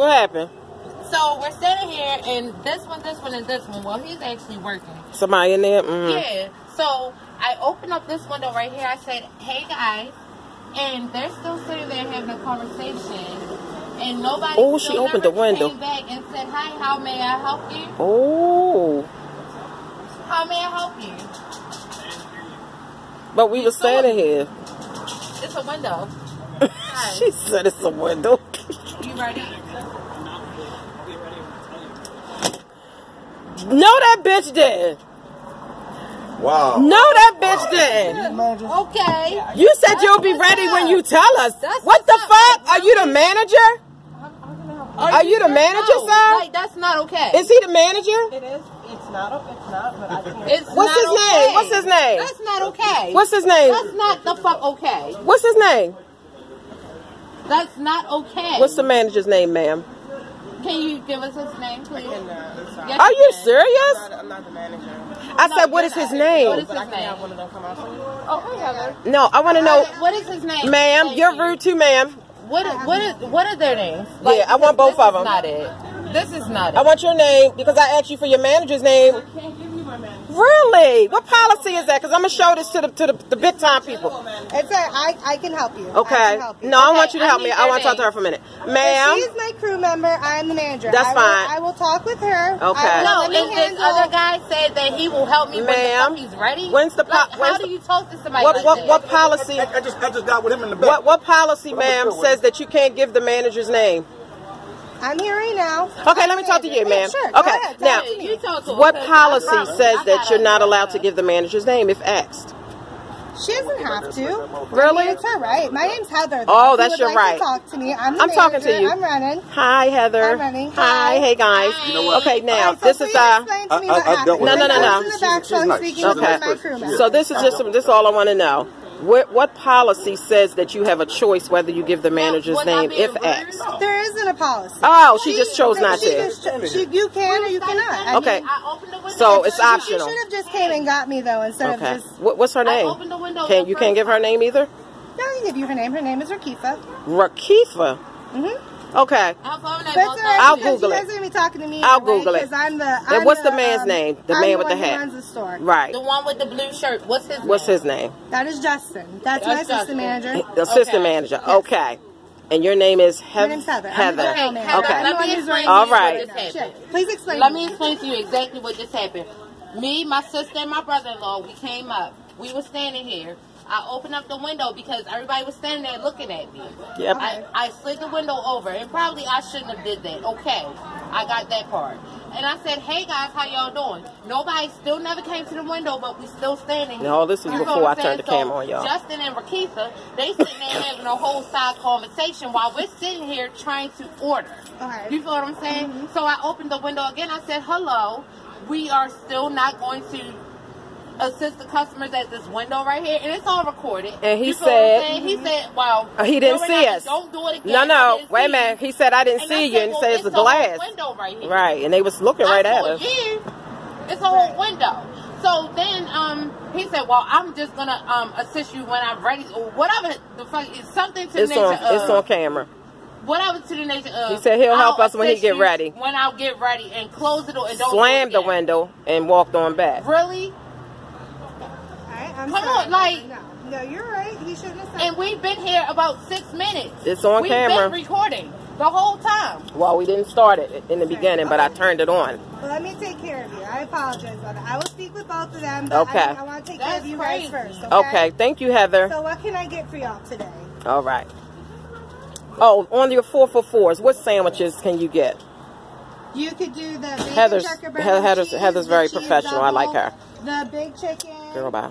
What happened? So we're standing here, and this one, this one, and this one. Well, he's actually working. Somebody in there? Mm-hmm. Yeah. So I open up this window right here. I said, "Hey guys," and they're still sitting there having a conversation, and nobody. Oh, she opened the window. Came back and said, "Hi, how may I help you? Oh. How may I help you?" But we were standing here. It's a window. She said it's a window. You ready? No, that bitch did. Wow. No, that bitch did. Okay. You said you'll be ready when you tell us. That's What the up. fuck? Are you the manager? Are you the manager, no, sir? Like that's not okay. Is he the manager? It is. It's not. It's not. But I can't. It's What's not his okay. name? What's his name? That's not okay. What's his name? That's not the fuck okay. What's his name? That's not okay. What's the manager's name, ma'am? Can you give us his name, please? And, I'm sorry. Yes, Are you can. serious? I'm not, I'm not the manager. I No, said, what you're his name? What is But I his can have name? one of them come out. Oh, hey, Heather. No, I want to know, What is his name? ma'am. You're rude too, ma'am. What is, what is what are their names? Yeah, I want both this of is them. Not it. This is not it. I want your name because I asked you for your manager's name. Really? What policy is that? Because I'm gonna show this to the to the, the big time people. It's a, I, I can help you. I Okay. can help you. No, I want you to I help me. I want to talk to her for a minute, If ma'am. She's my crew member. I'm the manager. That's I will, fine. I will talk with her. Okay. I no, let me this handle- other guy said that he will help me when the Ma'am, he's ready. when's the po- like, when's How the- do you talk to somebody What like what what policy? I, I just I just got with him in the back. What what policy, What ma'am, says that you can't give the manager's name? I'm here right now. Okay, let me talk to you, Yeah, ma'am. Sure. Go Okay, ahead, now to me. you talk to him, What 'cause I policy says that you're not allowed to give the manager's name if asked? She doesn't have to. Really? I mean, it's her right. My name's Heather. though. Oh, If that's would your like right. To talk to me. I'm the I'm talking to manager. you. I'm running. Hi, Heather. I'm running. Hi, Hi. hey guys. You know what? Okay, now All right, so this is please uh. explain I- what I- I happened. No, no, no, no. was She's- she's nice. speaking She's to nice of my person. crew She members. is. So this is just this is all I want to know. What what policy says that you have a choice whether you give the manager's was I name if rude? asked? There isn't a policy. Oh, she just chose not she to. Just, cho- she, you can or you cannot. Okay. mean, I opened the window. So it's first. optional. She should have just came and got me though instead Okay. of just. What, what's her name? opened the window Can the you can't give her name either? No, I can give you her name. Her name is Rakifa. Rakifa. Mm-hmm. Okay. I'll phone that But both up. I'll Google you it. guys are gonna be talking to me. I'll anyway, Google it. 'cause I'm the. I'm what's the the, man's um, name? The I'm man the with the hat. runs the store. Right. The one with the blue shirt. What's his What's name? his name? That is Justin. That's, my That's assistant manager. The assistant Okay. manager. Okay. And your name is Heather. My name's Heather. I'm Heather. Okay, general. Heather, Okay. Let me explain running to All you right. what just happened. Please explain. Let me explain to you exactly what just happened. Me, my sister, and my brother-in-law, we came up. We were standing here. I opened up the window because everybody was standing there looking at me. Yep. I, I slid the window over, and probably I shouldn't have did that. Okay, I got that part. And I said, "Hey guys, how y'all doing?" Nobody still never came to the window, but we still standing. here. No, this was You know before I I'm turned the saying? camera on, y'all. Justin and Rakitha, they sitting there having a whole side conversation while we're sitting here trying to order. Okay. You feel what I'm saying? Mm-hmm. So I opened the window again. I said, "Hello, we are still not going to." Assist the customers at this window right here, and it's all recorded. And he You feel what I'm said- he said, "Well, Uh, he didn't see us. Don't do it again. No, no. Wait a minute. He said I didn't And I see you, said, and he well, said it's a a glass. window right here. Right, and they was looking right at us. you. It's a whole window. So then um he said, Well, I'm just gonna um assist you when I'm ready or whatever the fuck it's something to It's the nature on. of It's on camera. whatever to the nature of He said he'll help us when he get ready. When I'll get ready and close the door and don't the window and walked on back. Really? Alright, I'm Come sorry. on, like- No, no, you're right. He shouldn't have said. And we've been here about six minutes. It's on we've camera. been recording the whole time. Well, we didn't start it in the beginning, but I turned it on. Well, let me take care of you. I apologize about that. I will speak with both of them. But Okay. I, I want to take care of you crazy. guys first. Okay? Okay, thank you, Heather. So what can I get for y'all today? All right. Oh, on your four for fours, what sandwiches can you get? You could do the bacon Heather's- checker burger Heather's- cheese, Heather's the very cheese professional. I like her. The big chicken. Girl, bye.